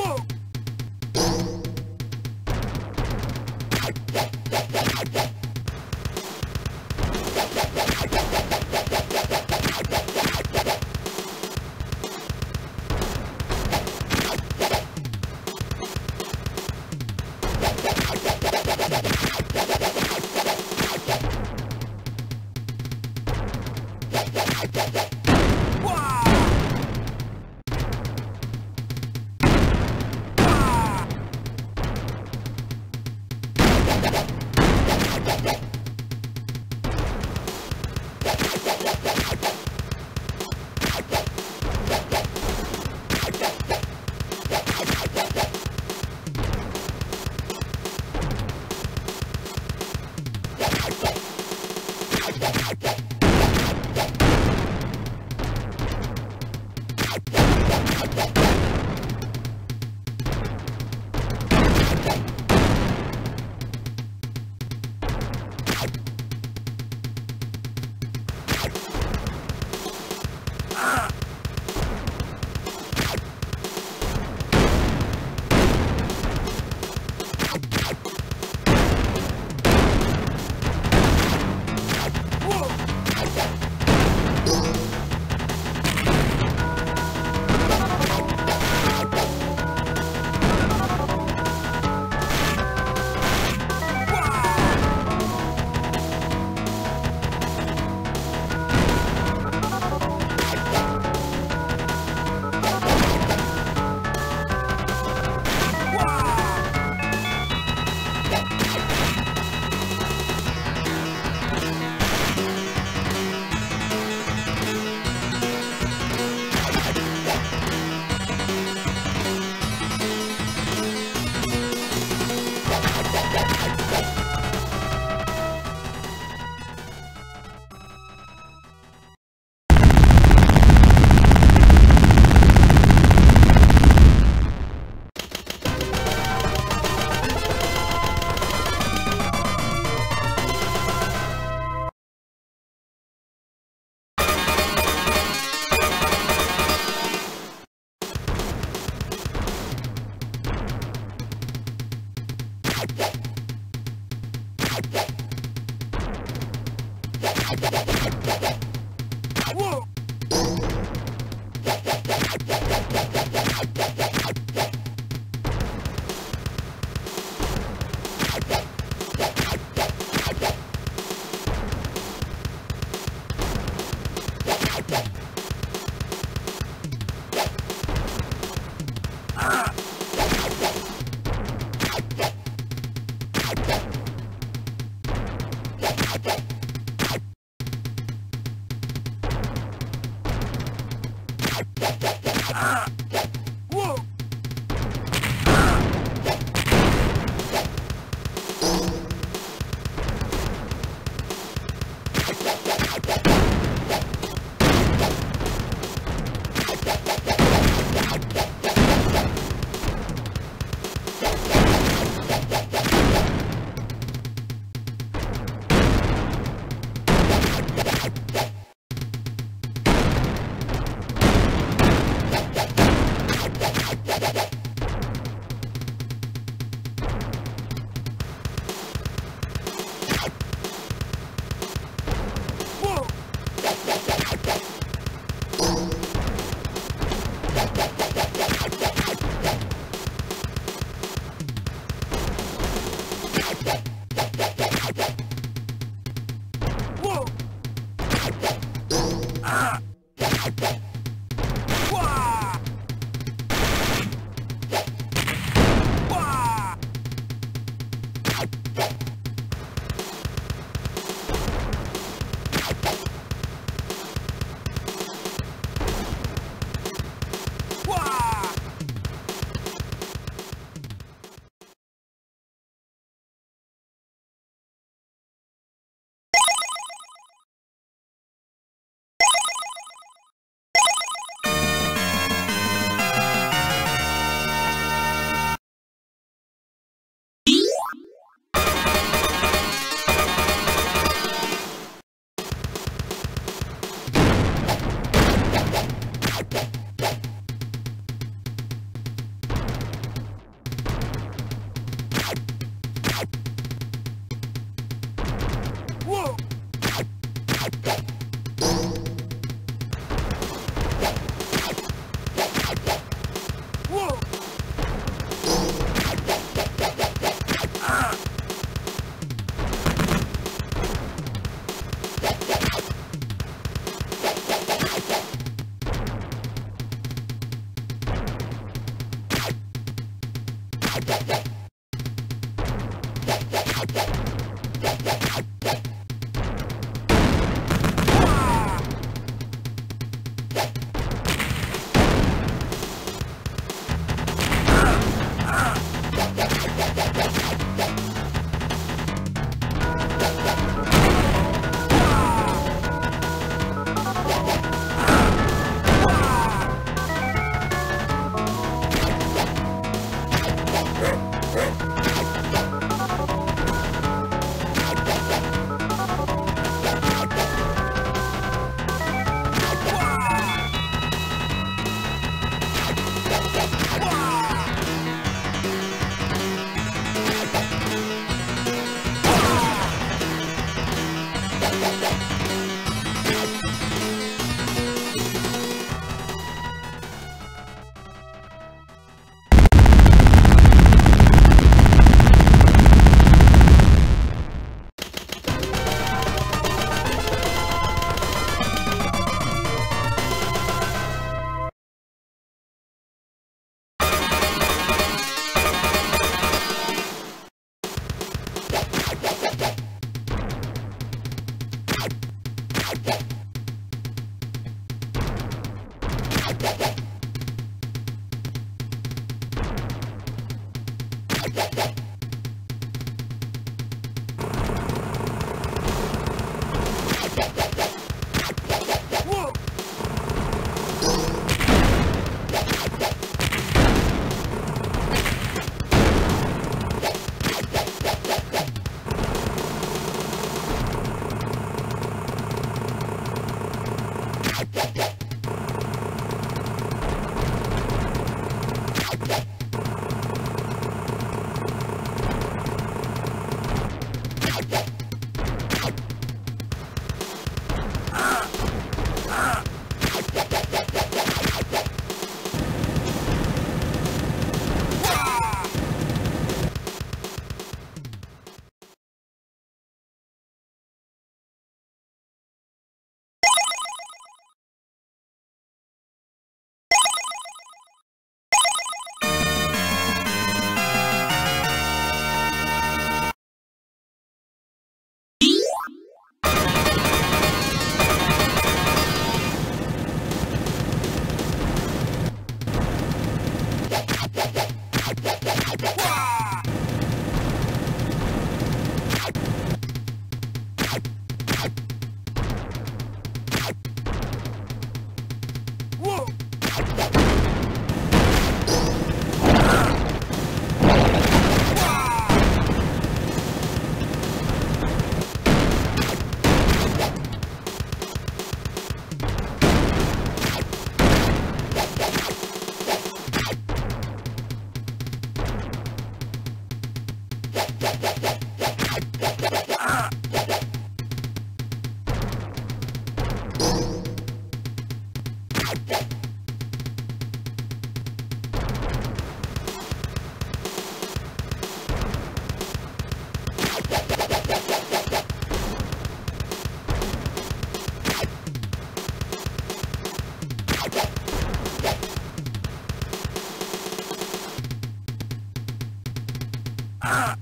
Yeah. 哈 Bye. You Ah!